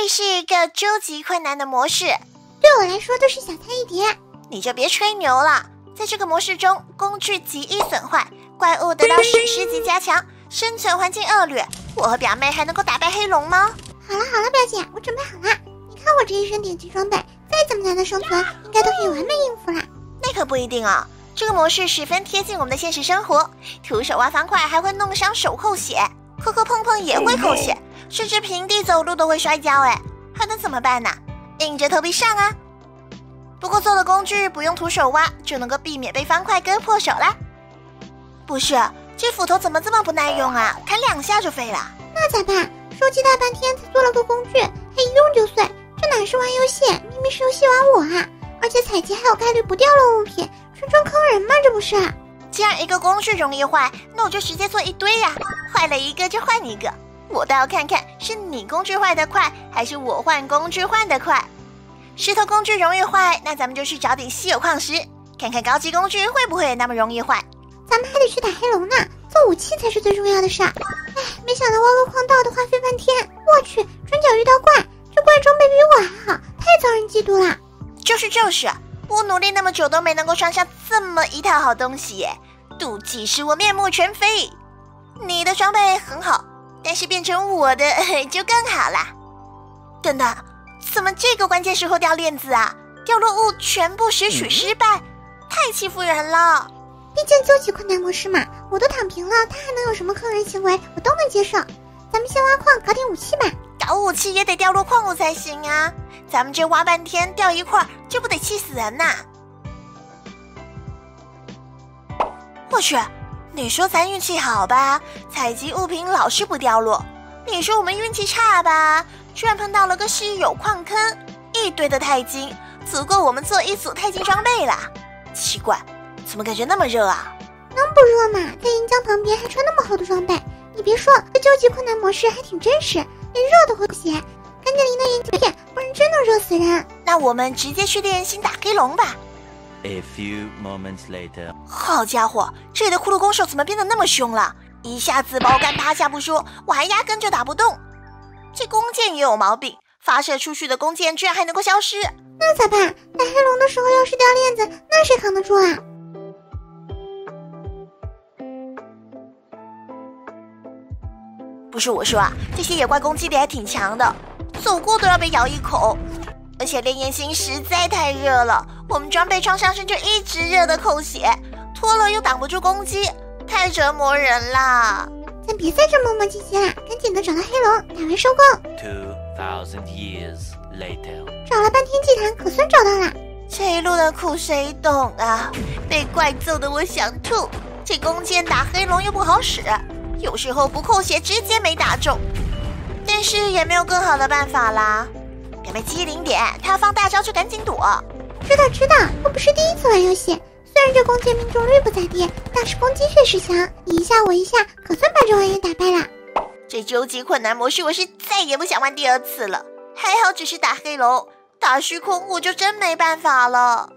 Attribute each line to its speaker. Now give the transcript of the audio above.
Speaker 1: 这是一个终极困难的模式，
Speaker 2: 对我来说都是小菜一碟。
Speaker 1: 你就别吹牛了。在这个模式中，工具极易损坏，怪物得到史诗级加强，生存环境恶劣。我和表妹还能够打败黑龙吗？
Speaker 2: 好了好了，表姐，我准备好了。你看我这一身顶级装备，再怎么难的生存，应该都可以完美应付啦。
Speaker 1: 那可不一定啊，这个模式十分贴近我们的现实生活，徒手挖方块还会弄伤手扣血，磕磕碰碰也会扣血。甚至平地走路都会摔跤，哎，还能怎么办呢？硬着头皮上啊！不过做了工具不用徒手挖，就能够避免被方块割破手啦。不是，这斧头怎么这么不耐用啊？砍两下就废了。
Speaker 2: 那咋办？收集大半天才做了个工具，还一用就碎，这哪是玩游戏？明明是游戏玩我啊！而且采集还有概率不掉落物品，纯纯坑人吗？这不是？
Speaker 1: 既然一个工具容易坏，那我就直接做一堆呀，坏了一个就换一个。我倒要看看是你工具坏的快，还是我换工具换的快。石头工具容易坏，那咱们就去找点稀有矿石，看看高级工具会不会那么容易坏。
Speaker 2: 咱们还得去打黑龙呢，做武器才是最重要的事儿。哎，没想到挖个矿道得花费半天。我去，转角遇到怪，这怪装备比我还好，太遭人嫉妒了。
Speaker 1: 就是就是，我努力那么久都没能够穿上这么一套好东西，妒忌使我面目全非。你的装备很好。但是变成我的 就更好啦。等等，怎么这个关键时候掉链子啊？掉落物全部拾取失败，太欺负人了。
Speaker 2: 毕竟究极困难模式嘛，我都躺平了，他还能有什么坑人行为？我都能接受。咱们先挖矿，搞点武器吧。
Speaker 1: 搞武器也得掉落矿物才行啊！咱们这挖半天掉一块，这不得气死人呐！我去。你说咱运气好吧，采集物品老是不掉落。你说我们运气差吧，居然碰到了个稀有矿坑，一堆的钛金，足够我们做一组钛金装备了。奇怪，怎么感觉那么热啊？
Speaker 2: 能不热吗？在岩浆旁边还穿那么厚的装备，你别说，这究极困难模式还挺真实，连热都会不行。赶紧离那岩浆远，不然真能热死人。
Speaker 1: 那我们直接去练新打黑龙吧。
Speaker 3: A few moments later，
Speaker 1: 好家伙，这里的骷髅弓手怎么变得那么凶了？一下子把我干趴下不说，我还压根就打不动。这弓箭也有毛病，发射出去的弓箭居然还能够消失，
Speaker 2: 那咋办？打黑龙的时候要是掉链子，那谁扛得住啊？
Speaker 1: 不是我说啊，这些野怪攻击力还挺强的，走过都要被咬一口。而且烈焰星实在太热了，我们装备穿上身就一直热的扣血，脱了又挡不住攻击，太折磨人了！
Speaker 2: 咱别在这磨磨唧唧了，赶紧的找到黑龙，打完收工。
Speaker 3: Two thousand years later，
Speaker 2: 找了半天祭坛，可算找到了。
Speaker 1: 这一路的苦谁懂啊？被怪揍的我想吐。这弓箭打黑龙又不好使，有时候不扣血直接没打中。但是也没有更好的办法啦。表妹机灵点，他要放大招就赶紧躲。
Speaker 2: 知道知道，我不是第一次玩游戏。虽然这弓箭命中率不咋地，但是攻击确实强。你一下我一下，可算把这玩意打败了。
Speaker 1: 这究极困难模式，我是再也不想玩第二次了。还好只是打黑龙，打虚空我就真没办法了。